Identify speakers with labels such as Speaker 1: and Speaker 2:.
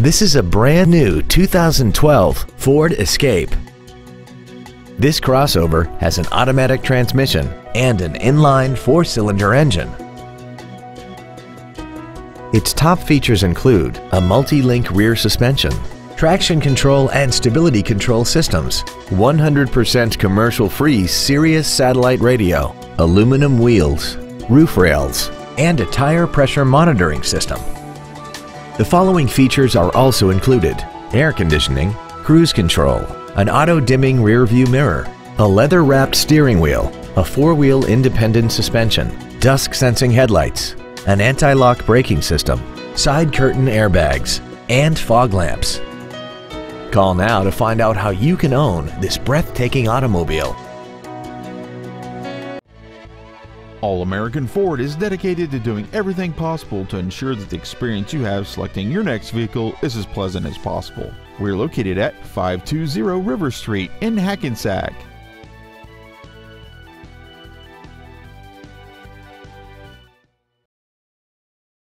Speaker 1: This is a brand new 2012 Ford Escape. This crossover has an automatic transmission and an inline four-cylinder engine. Its top features include a multi-link rear suspension, traction control and stability control systems, 100% commercial-free Sirius satellite radio, aluminum wheels, roof rails, and a tire pressure monitoring system. The following features are also included. Air conditioning, cruise control, an auto-dimming rear-view mirror, a leather-wrapped steering wheel, a four-wheel independent suspension, dusk-sensing headlights, an anti-lock braking system, side curtain airbags, and fog lamps. Call now to find out how you can own this breathtaking automobile.
Speaker 2: All American Ford is dedicated to doing everything possible to ensure that the experience you have selecting your next vehicle is as pleasant as possible. We're located at 520 River Street in Hackensack.